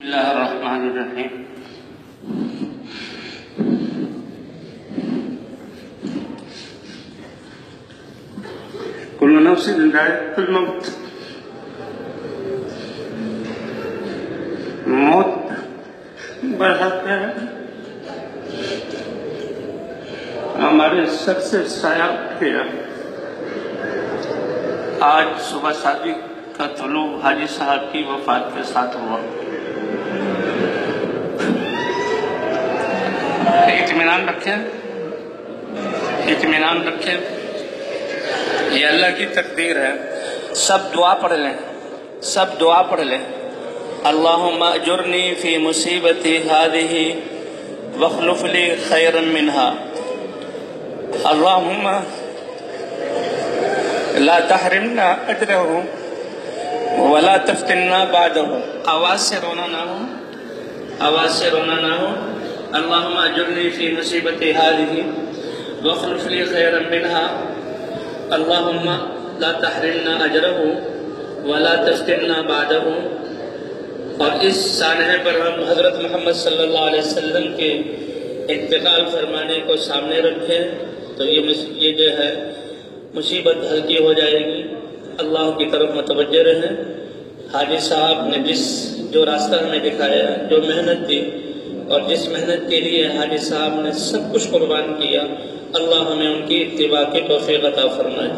بسم الله الرحمن الرحيم. كل نفس ذائقة الموت موت. برحق ہے ہمارے سر سے سایہ کیا آج صبح شادی کا طلوع حاجی صاحب کی وفات کے ساتھ ہوا۔ اطمینان رکھیں۔ اطمینان رکھیں۔ یہ اللہ کی تقدیر ہے۔ سب دعا پڑھ لیں۔ سب دعا پڑھ لیں۔ اللہم اجرنی فی مصیبتی هذه واخلف لی خیرا منها اللہم لا تحرمنا اجرہ ولا تفتننا بعده آواز سے رونا نہ ہو۔ آواز سے رونا نہ ہو۔ اللہم اجرنی فی مصیبتی هذه واخلف لی خیرا منها اللہم لا تحرمنا اجرہ ولا تفتننا بعده اور اس سانحے پر ہم حضرت محمد صلی اللہ علیہ وسلم کے انتقال فرمانے کو سامنے رکھیں تو یہ یہ جو ہے مصیبت ہلکی ہو جائے گی۔ اللہ کی طرف متوجہ رہیں۔ حاجی صاحب نے جس جو راستہ ہمیں دکھایا، جو محنت دی اور جس محنت کے لیے حاجی صاحب نے سب کچھ قربان کیا، اللہ ہمیں ان کی اتباع کی توفیق عطا فرمائے۔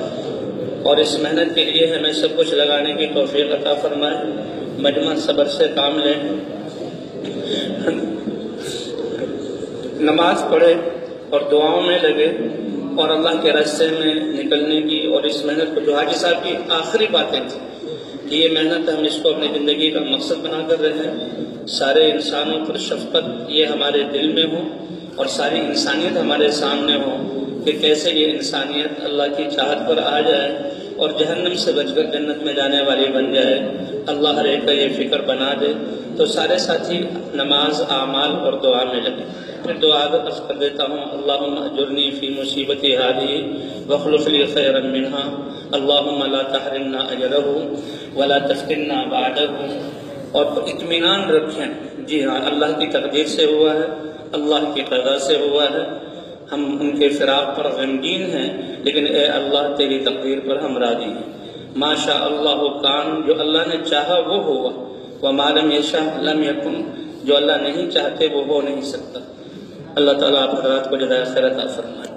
اور اس محنت کے لیے ہمیں سب کچھ لگانے کی توفیق عطا فرمائے۔ مجمع صبر سے کام لیں۔ نماز پڑھے اور دعاؤں میں لگے اور اللہ کے رستے میں نکلنے کی اور اس محنت کو جو حاجی صاحب کی آخری باتیں تھیں۔ یہ محنت ہم اس کو اپنی زندگی کا مقصد بنا کر رہے ہیں۔ سارے انسانوں پر شفقت یہ ہمارے دل میں ہو اور ساری انسانیت ہمارے سامنے ہو کہ کیسے یہ انسانیت اللہ کی چاہت پر آ جائے اور جہنم سے بچ کر جنت میں جانے والی بن جائے۔ اللہ ہر ایک کا یہ فکر بنا دے۔ تو سارے ساتھی نماز، اعمال اور دعا میں لگے۔ میں دعا عرض کر دیتا ہوں، اللہم اجرنی فی مصیبتی حالی وخلف لی خیرا منها اللہم لا تحرمنا اجرہ۔ ولا تفتننا بعدہ اور اطمینان رکھیں۔ جی ہاں اللہ کی تقدیر سے ہوا ہے، اللہ کی قضا سے ہوا ہے۔ ہم ان کے فراق پر غمگین ہیں، لیکن اے اللہ، تیری تقدیر پر ہم راضی ہیں۔ ما شاء اللہ کان، جو اللہ نے چاہا وہ ہوا۔ وما لم یشاء لم یکن جو اللہ نہیں چاہتے، وہ ہو نہیں سکتا۔ اللہ تعالیٰ آپ حضرات کو جزائے خیر عطا فرمائے۔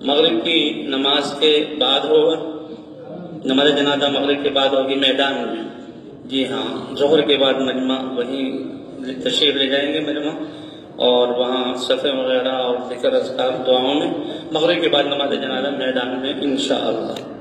مغرب کی نماز کے بعد ہوگا نماز جنازہ مغرب کے بعد ہوگی، میدان میں جی ہاں ظہر کے بعد مجمع وہیں تشریف لے جائیں گے مجمع، اور وہاں صفحے وغیرہ اور ذکر اذکار دعاؤں میں۔ مغرب کے بعد نماز جنازہ میدان میں، انشاءاللہ۔